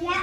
Yeah.